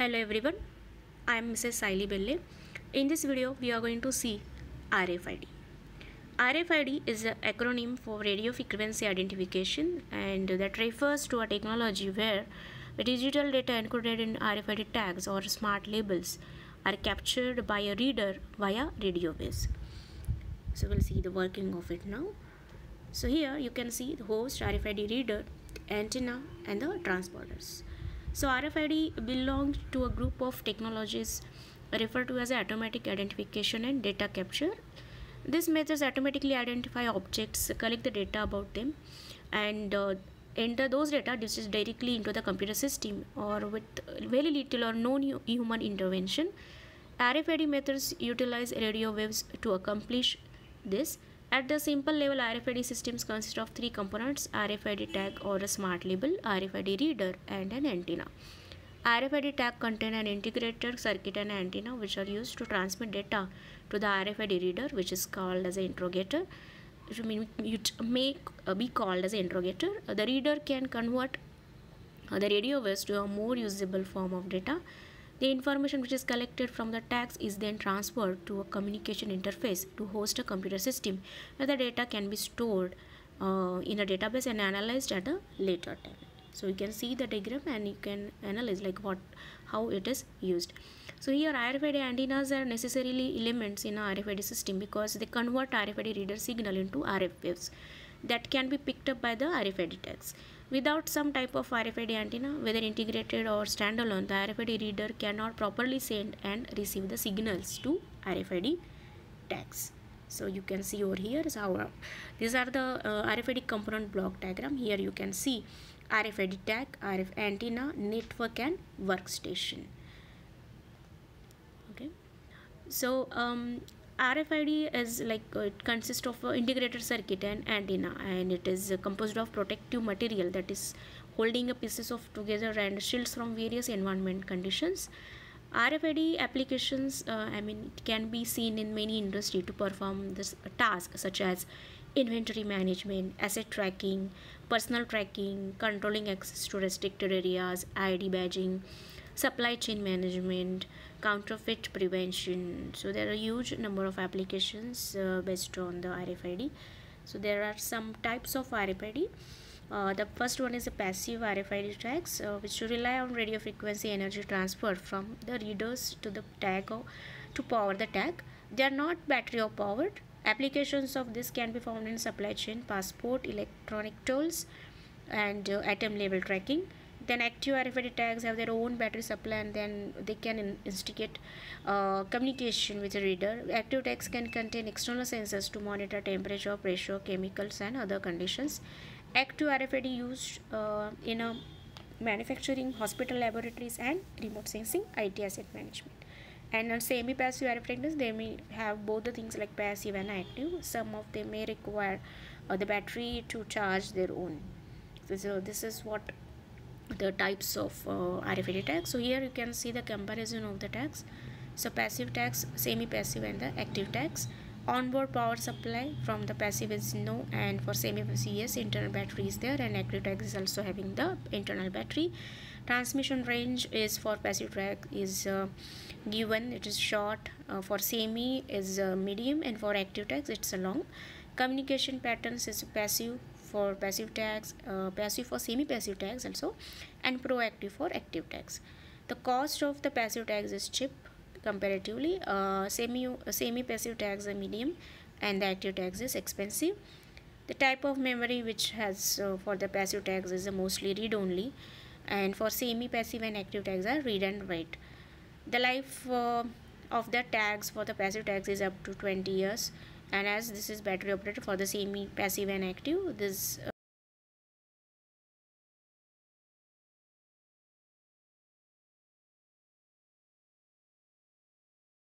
Hello everyone, I am Mrs. Sayali Belhe. In this video, we are going to see RFID. RFID is an acronym for Radio Frequency Identification and that refers to a technology where digital data encoded in RFID tags or smart labels are captured by a reader via radio waves. So we'll see the working of it now. So here you can see the host, RFID reader, antenna and the transponders. So RFID belongs to a group of technologies referred to as automatic identification and data capture. These methods automatically identify objects, collect the data about them, and uh, enter those data directly into the computer system or with very little or no human intervention. RFID methods utilize radio waves to accomplish this at the simple level, RFID systems consist of three components, RFID tag or a smart label, RFID reader and an antenna. RFID tag contain an integrated circuit and antenna which are used to transmit data to the RFID reader which is called as an interrogator. It may uh, be called as an interrogator. The reader can convert the radio waves to a more usable form of data the information which is collected from the tags is then transferred to a communication interface to host a computer system where the data can be stored uh, in a database and analyzed at a later time. So you can see the diagram and you can analyze like what how it is used. So here RFID antennas are necessarily elements in a RFID system because they convert RFID reader signal into RF waves that can be picked up by the RFID tags. Without some type of RFID antenna, whether integrated or standalone, the RFID reader cannot properly send and receive the signals to RFID tags. So you can see over here is how these are the uh, RFID component block diagram. Here you can see RFID tag, RF antenna, network and workstation. Okay. So um, RFID is like it consists of an integrated circuit and antenna and it is composed of protective material that is holding a pieces of together and shields from various environment conditions. RFID applications, uh, I mean, it can be seen in many industry to perform this task such as inventory management, asset tracking, personal tracking, controlling access to restricted areas, ID badging, supply chain management, counterfeit prevention. So there are a huge number of applications uh, based on the RFID so there are some types of RFID uh, the first one is a passive RFID tags uh, which rely on radio frequency energy transfer from the readers to the tag or to power the tag. They are not battery or powered. Applications of this can be found in supply chain passport electronic tolls and uh, item label tracking then active RFID tags have their own battery supply and then they can instigate uh, communication with the reader. Active tags can contain external sensors to monitor temperature, pressure, chemicals and other conditions. Active RFID used uh, in a manufacturing, hospital laboratories and remote sensing, IT asset management. And semi-passive RFID tags, they may have both the things like passive and active. Some of them may require uh, the battery to charge their own. So, so this is what the types of uh, RFID tags. So here you can see the comparison of the tags. So passive tags, semi-passive and the active tags. Onboard power supply from the passive is no and for semi-passive yes internal battery is there and active tag is also having the internal battery. Transmission range is for passive tag is uh, given it is short uh, for semi is uh, medium and for active tags it's a long. Communication patterns is passive for passive tags, uh, passive for semi-passive tags also and proactive for active tags. The cost of the passive tags is cheap comparatively. Uh, semi semi-passive tags are medium and the active tags is expensive. The type of memory which has uh, for the passive tags is mostly read-only and for semi-passive and active tags are read and write. The life uh, of the tags for the passive tags is up to 20 years and as this is battery operated for the semi passive and active this